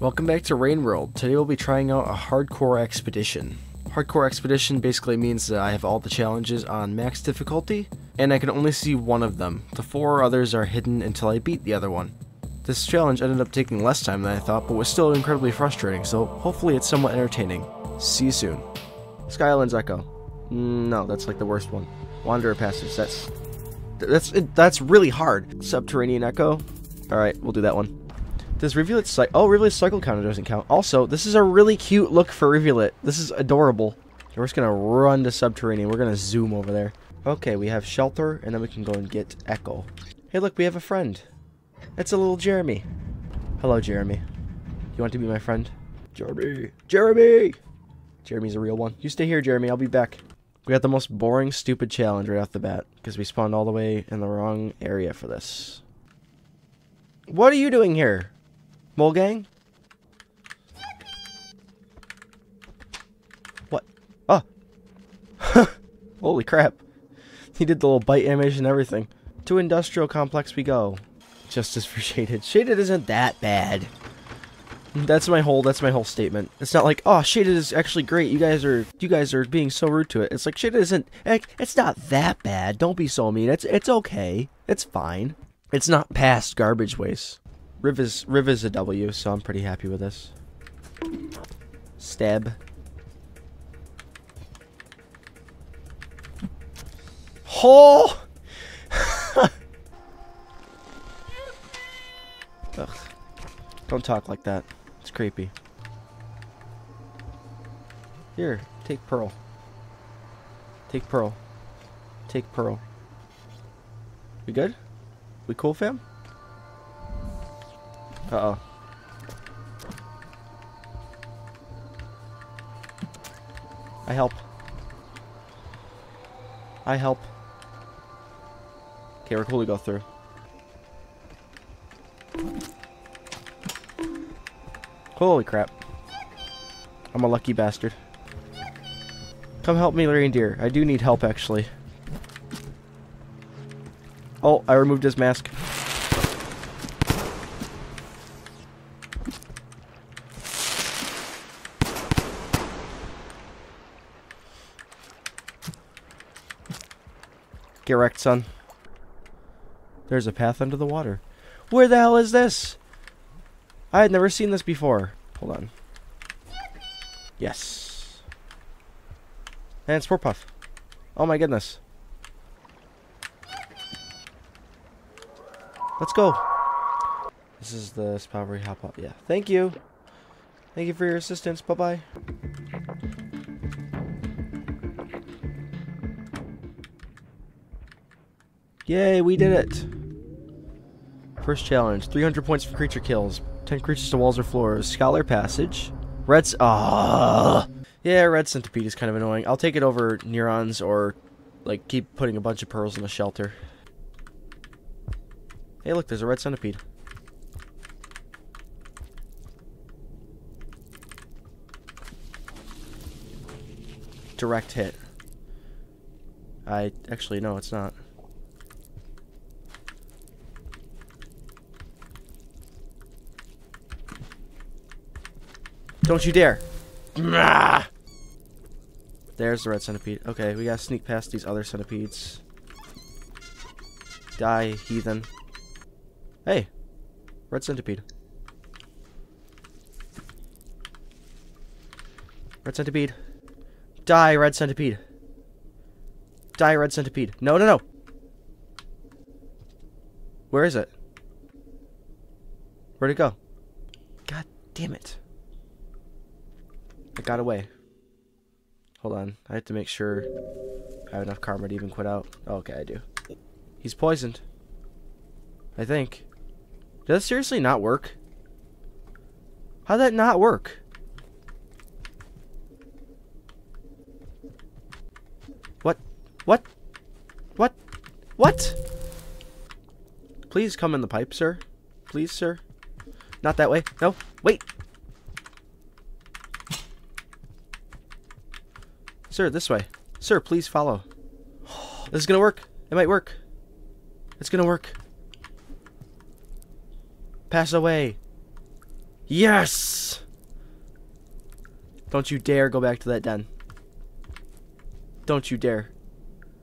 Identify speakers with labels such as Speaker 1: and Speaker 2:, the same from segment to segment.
Speaker 1: Welcome back to Rain World. Today we'll be trying out a hardcore expedition. Hardcore expedition basically means that I have all the challenges on max difficulty, and I can only see one of them. The four others are hidden until I beat the other one. This challenge ended up taking less time than I thought, but was still incredibly frustrating, so hopefully it's somewhat entertaining. See you soon. Sky Islands Echo. Mm, No, that's like the worst one. Wanderer Passage, that's... That's that's really hard. Subterranean Echo. Alright, we'll do that one. Does Rivulet cycle? Oh, Rivulet cycle counter doesn't count. Also, this is a really cute look for Rivulet. This is adorable. We're just gonna run to Subterranean. We're gonna zoom over there. Okay, we have Shelter, and then we can go and get Echo. Hey, look, we have a friend. It's a little Jeremy. Hello, Jeremy. You want to be my friend? Jeremy! Jeremy! Jeremy's a real one. You stay here, Jeremy. I'll be back. We got the most boring, stupid challenge right off the bat, because we spawned all the way in the wrong area for this. What are you doing here? Mole gang? What? Oh. Holy crap. He did the little bite animation and everything. To industrial complex we go. Justice for Shaded. Shaded isn't that bad. That's my whole that's my whole statement. It's not like, "Oh, Shaded is actually great. You guys are you guys are being so rude to it." It's like Shaded isn't it's not that bad. Don't be so mean. It's it's okay. It's fine. It's not past garbage waste. Riv Riv a W, so I'm pretty happy with this. Stab. Oh! Ugh. Don't talk like that. It's creepy. Here, take Pearl. Take Pearl. Take Pearl. We good? We cool, fam? Uh-oh. I help. I help. Okay, we're cool to go through. Holy crap. I'm a lucky bastard. Come help me, reindeer. I do need help, actually. Oh, I removed his mask. Get wrecked, son. There's a path under the water. Where the hell is this? I had never seen this before. Hold on. Yes. And Spore Puff. Oh my goodness. Let's go. This is the we hop up. Yeah. Thank you. Thank you for your assistance. Bye-bye. Yay, we did it. First challenge. 300 points for creature kills. 10 creatures to walls or floors. Scholar Passage. Red's... Ah. Yeah, Red Centipede is kind of annoying. I'll take it over Neurons or, like, keep putting a bunch of pearls in the shelter. Hey, look, there's a Red Centipede. Direct hit. I... Actually, no, it's not. Don't you dare. There's the red centipede. Okay, we gotta sneak past these other centipedes. Die, heathen. Hey, red centipede. Red centipede. Die, red centipede. Die, red centipede. No, no, no. Where is it? Where'd it go? God damn it. It got away. Hold on. I have to make sure I have enough karma to even quit out. Oh, okay, I do. He's poisoned. I think. Does that seriously not work? How'd that not work? What? What? What? What? Please come in the pipe, sir. Please, sir. Not that way. No. Wait. Sir, this way. Sir, please follow. This is gonna work. It might work. It's gonna work. Pass away. Yes! Don't you dare go back to that den. Don't you dare.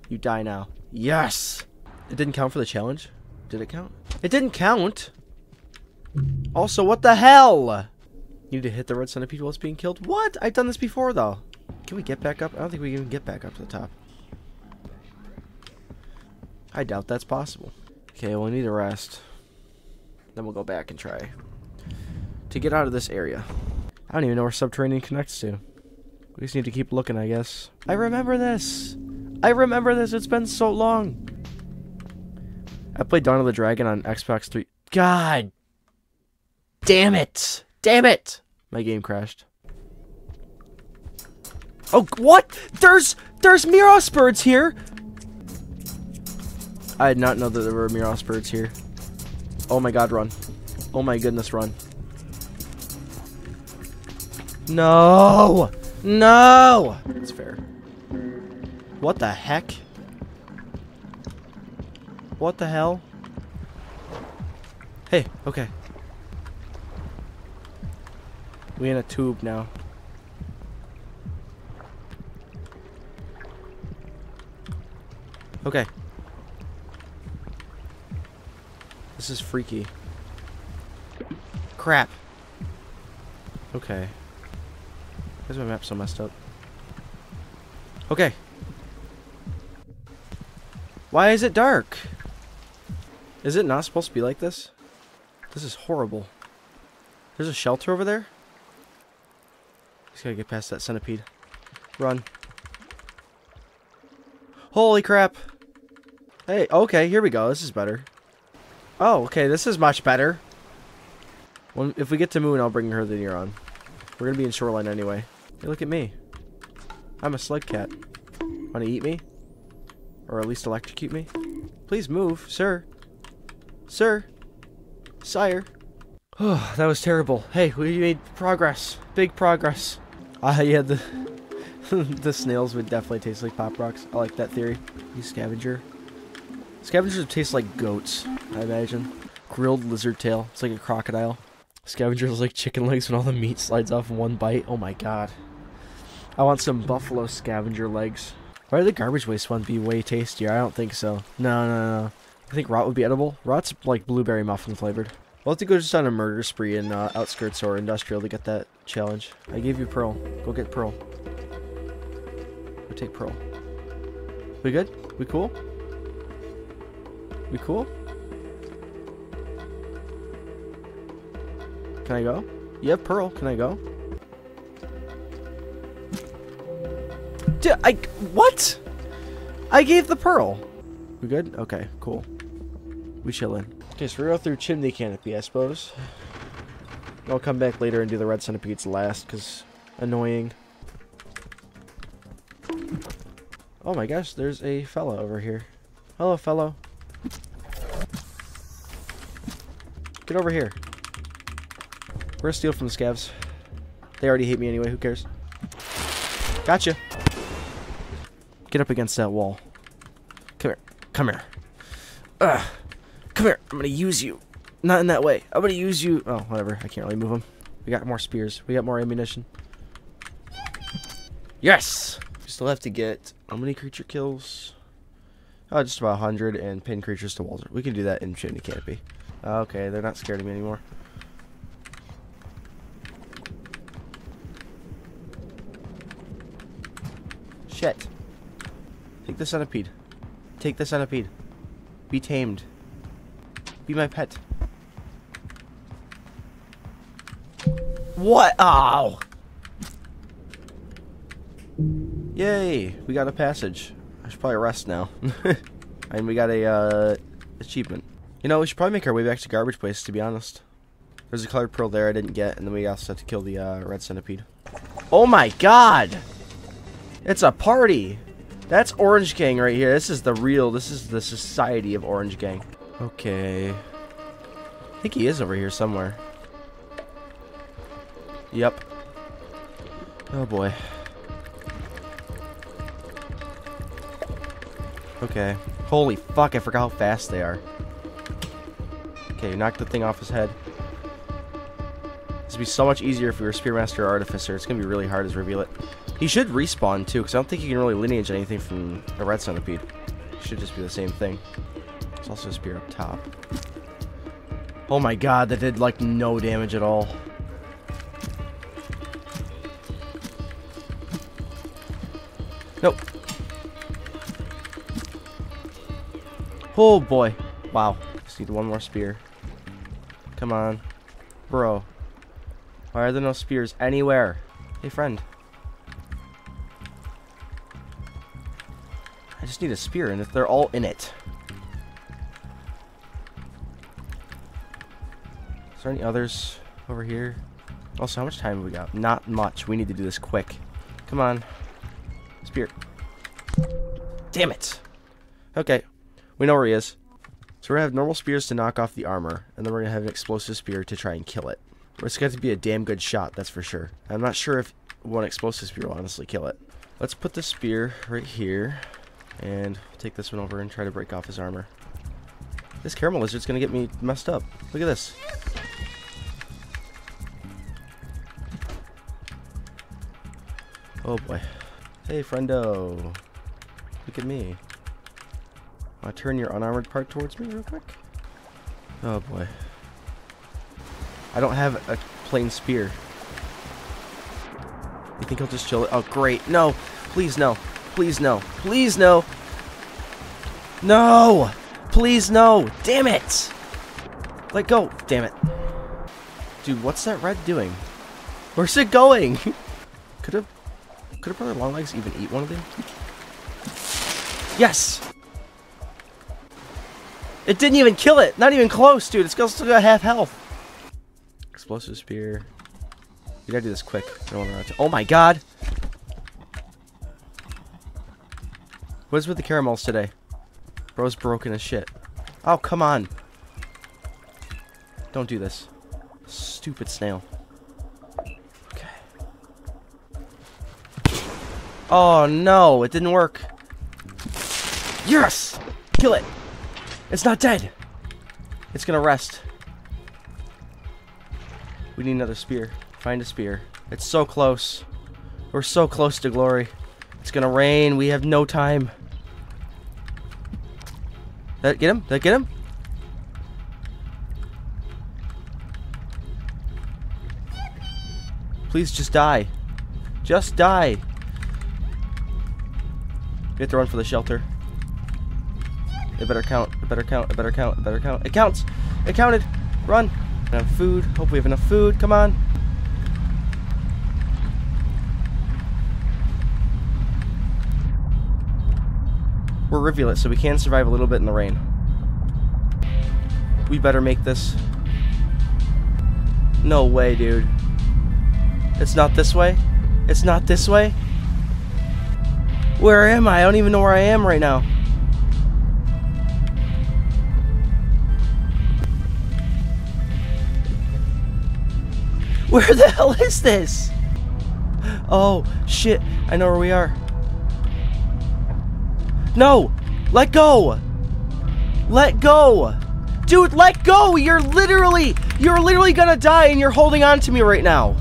Speaker 1: You die now. Yes! It didn't count for the challenge? Did it count? It didn't count! Also, what the hell? You need to hit the red centipede while it's being killed? What? I've done this before, though. Can we get back up? I don't think we can even get back up to the top. I doubt that's possible. Okay, well, we need a rest. Then we'll go back and try to get out of this area. I don't even know where subterranean connects to. We just need to keep looking, I guess. I remember this! I remember this! It's been so long! I played Dawn of the Dragon on Xbox 3. God! Damn it! Damn it! My game crashed. Oh, what? There's, there's Miros birds here! I did not know that there were Miros birds here. Oh my god, run. Oh my goodness, run. No! No! That's fair. What the heck? What the hell? Hey, okay. We in a tube now. Okay. This is freaky. Crap. Okay. Why is my map so messed up? Okay. Why is it dark? Is it not supposed to be like this? This is horrible. There's a shelter over there? Just gotta get past that centipede. Run. Holy crap. Hey, okay, here we go. This is better. Oh, okay, this is much better. Well, if we get to Moon, I'll bring her the Neuron. We're gonna be in Shoreline anyway. Hey, look at me. I'm a slug cat. Wanna eat me? Or at least electrocute me? Please move, sir. Sir. Sire. Oh, that was terrible. Hey, we made progress. Big progress. Ah, uh, yeah, the the snails would definitely taste like Pop Rocks. I like that theory. You scavenger. Scavengers taste like goats, I imagine. Grilled lizard tail. It's like a crocodile. Scavengers like chicken legs when all the meat slides off in one bite. Oh my god. I want some buffalo scavenger legs. Why would the garbage waste one be way tastier? I don't think so. No, no, no. I think rot would be edible. Rot's like blueberry muffin flavored. We'll have to go just on a murder spree in uh, outskirts or industrial to get that challenge. I gave you Pearl. Go get Pearl. Go take Pearl. We good? We cool? Cool? Can I go? You have Pearl. Can I go? Dude, I... What? I gave the Pearl. We good? Okay, cool. We chillin'. Okay, so we go through Chimney Canopy, I suppose. I'll come back later and do the Red Centipedes last, because annoying. Oh my gosh, there's a fella over here. Hello, fellow. Get over here. We're gonna steal from the scavs. They already hate me anyway, who cares? Gotcha. Get up against that wall. Come here. Come here. Ugh. Come here. I'm gonna use you. Not in that way. I'm gonna use you. Oh, whatever. I can't really move them. We got more spears. We got more ammunition. Yes! We still have to get how many creature kills? Oh, just about 100 and pin creatures to walls. We can do that in Chimney Canopy. Okay, they're not scared of me anymore. Shit. Take the centipede. Take the centipede. Be tamed. Be my pet. What? Ow! Yay! We got a passage. I should probably rest now. and we got a, uh, achievement. You know, we should probably make our way back to Garbage Place, to be honest. There's a colored pearl there I didn't get, and then we also have to kill the, uh, red centipede. Oh my god! It's a party! That's Orange Gang right here. This is the real, this is the society of Orange Gang. Okay. I think he is over here somewhere. Yep. Oh boy. Okay. Holy fuck, I forgot how fast they are. Okay, knock the thing off his head. This would be so much easier if we were Spearmaster or Artificer. It's going to be really hard to reveal it. He should respawn, too, because I don't think he can really lineage anything from a Red Centipede. Should just be the same thing. There's also a spear up top. Oh my god, that did, like, no damage at all. Nope. Oh boy. Wow. Just need one more spear. Come on. Bro. Why are there no spears anywhere? Hey, friend. I just need a spear, and if they're all in it. Is there any others over here? Also, how much time have we got? Not much. We need to do this quick. Come on. Spear. Damn it. Okay. We know where he is. So we're going to have normal spears to knock off the armor, and then we're going to have an explosive spear to try and kill it. It's got to be a damn good shot, that's for sure. I'm not sure if one explosive spear will honestly kill it. Let's put the spear right here, and take this one over and try to break off his armor. This caramel lizard's going to get me messed up. Look at this. Oh boy. Hey, friendo. Look at me. Uh, turn your unarmored part towards me real quick. Oh boy. I don't have a plain spear. You think he'll just chill it? Oh, great. No. Please, no. Please, no. Please, no. No. Please, no. Damn it. Let go. Damn it. Dude, what's that red doing? Where's it going? could have... Could have Brother Longlegs even eat one of them? Yes! It didn't even kill it. Not even close, dude. It's still got half health. Explosive spear. We gotta do this quick. Oh my god. What is with the caramels today? Bro's broken as shit. Oh, come on. Don't do this. Stupid snail. Okay. Oh no, it didn't work. Yes! Kill it! It's not dead. It's gonna rest. We need another spear. Find a spear. It's so close. We're so close to glory. It's gonna rain. We have no time. That get him? That get him? Please just die. Just die. We have to run for the shelter. It better count. Better count. It better count. It better count. It counts. It counted. Run. Enough food. Hope we have enough food. Come on. We're rivulet, so we can survive a little bit in the rain. We better make this. No way, dude. It's not this way? It's not this way? Where am I? I don't even know where I am right now. Where the hell is this? Oh, shit. I know where we are. No! Let go! Let go! Dude, let go! You're literally, you're literally gonna die and you're holding on to me right now.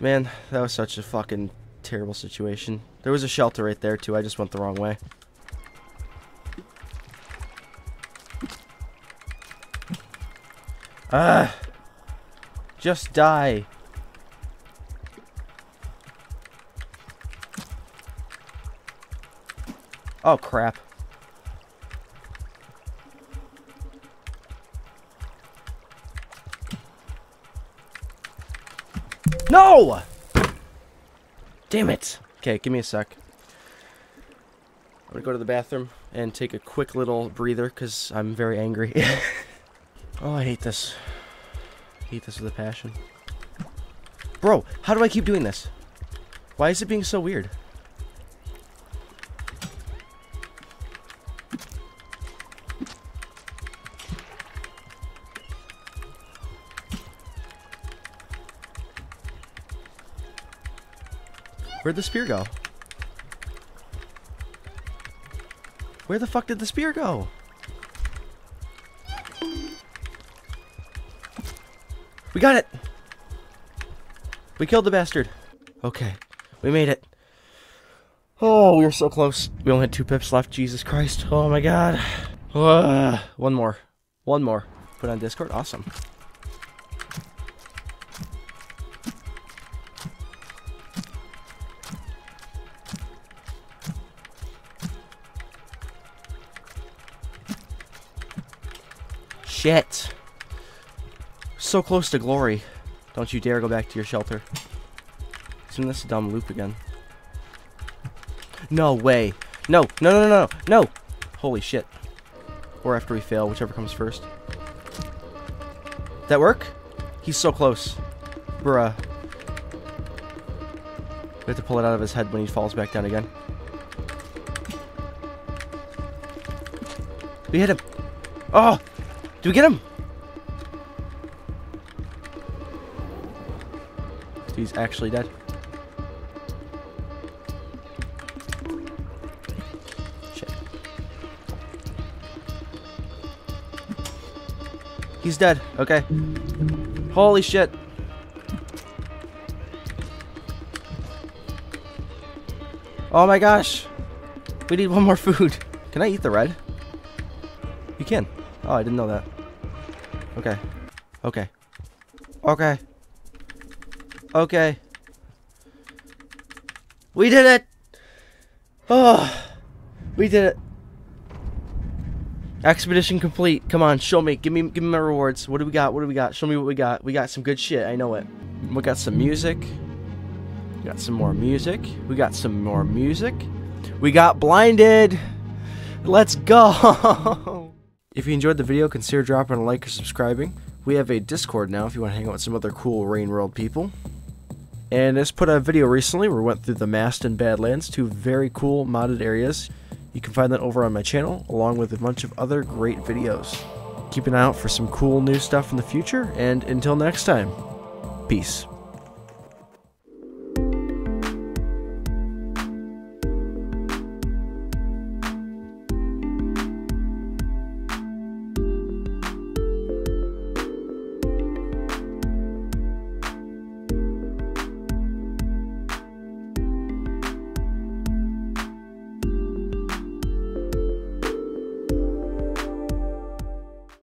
Speaker 1: Man, that was such a fucking terrible situation. There was a shelter right there too, I just went the wrong way. Ah! Just die. Oh, crap. No! Damn it. Okay, give me a sec. I'm gonna go to the bathroom and take a quick little breather because I'm very angry. oh, I hate this hate this with a passion. Bro, how do I keep doing this? Why is it being so weird? Where'd the spear go? Where the fuck did the spear go? We got it! We killed the bastard. Okay. We made it. Oh, we were so close. We only had two pips left. Jesus Christ. Oh my god. Uh, one more. One more. Put on Discord. Awesome. Shit. So close to glory. Don't you dare go back to your shelter. Isn't this a dumb loop again? No way. No, no, no, no, no, no. Holy shit. Or after we fail, whichever comes first. That work? He's so close. Bruh. We have to pull it out of his head when he falls back down again. We hit him. Oh! Do we get him? He's actually dead. Shit. He's dead. Okay. Holy shit. Oh my gosh. We need one more food. Can I eat the red? You can. Oh, I didn't know that. Okay. Okay. Okay. Okay. We did it! Oh, we did it. Expedition complete. Come on, show me. Give me give me my rewards. What do we got? What do we got? Show me what we got. We got some good shit. I know it. We got some music. We got some more music. We got some more music. We got blinded. Let's go. if you enjoyed the video, consider dropping a like or subscribing. We have a Discord now if you want to hang out with some other cool Rain World people. And I just put a video recently where we went through the Mast and Badlands, two very cool modded areas. You can find that over on my channel, along with a bunch of other great videos. Keep an eye out for some cool new stuff in the future, and until next time, peace.